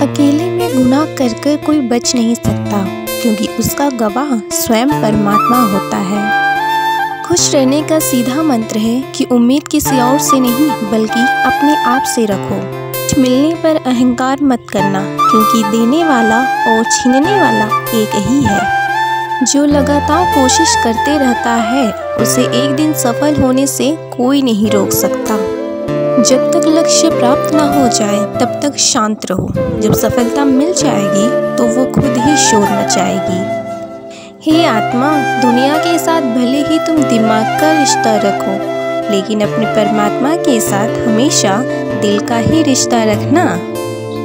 अकेले में गुनाह कर कोई बच नहीं सकता, क्योंकि उसका गवाह स्वयं परमात्मा होता है। खुश रहने का सीधा मंत्र है कि उम्मीद किसी और से नहीं, बल्कि अपने आप से रखो। मिलने पर अहंकार मत करना, क्योंकि देने वाला और छीनने वाला एक ही है। जो लगातार कोशिश करते रहता है, उसे एक दिन सफल होने से कोई नहीं रोक सकता। जब तक लक्ष्य प्राप्त न हो जाए, तब तक शांत रहो। जब सफलता मिल जाएगी तो वो खुद ही शोर मचाएगी। हे आत्मा, दुनिया के साथ भले ही तुम दिमाग का रिश्ता रखो, लेकिन अपने परमात्मा के साथ हमेशा दिल का ही रिश्ता रखना।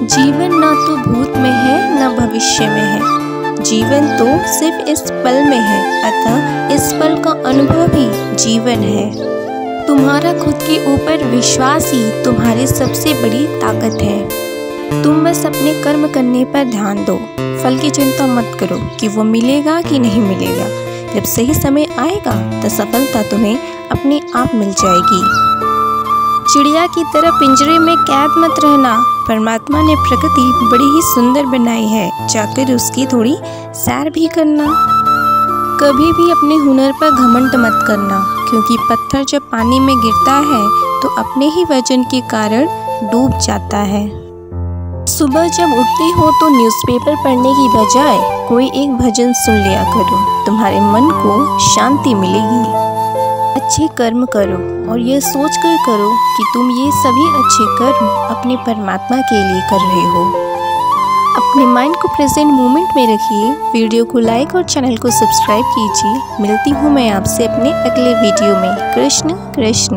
जीवन न तो भूत में है, न भविष्य में है। जीवन तो सिर्फ़ इस पल में है, अतः इस पल का अनुभव ही जीवन है। तुम्हारा खुद के ऊपर विश्वास ही तुम्हारी सबसे बड़ी ताकत है। तुम बस अपने कर्म करने पर ध्यान दो। फल की चिंता मत करो कि वो मिलेगा कि नहीं मिलेगा। जब सही समय आएगा तो सफलता तुम्हें अपने आप मिल जाएगी। चिड़िया की तरह पिंजरे में कैद मत रहना। परमात्मा ने प्रकृति बड़ी ही सुंदर बनाई है। जाकर उसकी थोड़ी सैर भी करना। कभी भी अपने हुनर पर घमंड मत करना। क्योंकि पत्थर जब पानी में गिरता है तो अपने ही वज़न के कारण डूब जाता है। सुबह जब उठते हो तो न्यूज़पेपर पढ़ने की बजाय कोई एक भजन सुन लिया करो। तुम्हारे मन को शांति मिलेगी। अच्छे कर्म करो और यह सोच कर करो कि तुम ये सभी अच्छे कर्म अपने परमात्मा के लिए कर रहे हो। अपने माइंड को प्रेजेंट मोमेंट में रखिए। वीडियो को लाइक और चैनल को सब्सक्राइब कीजिए। मिलती हूँ मैं आपसे अपने अगले वीडियो में। कृष्ण कृष्ण।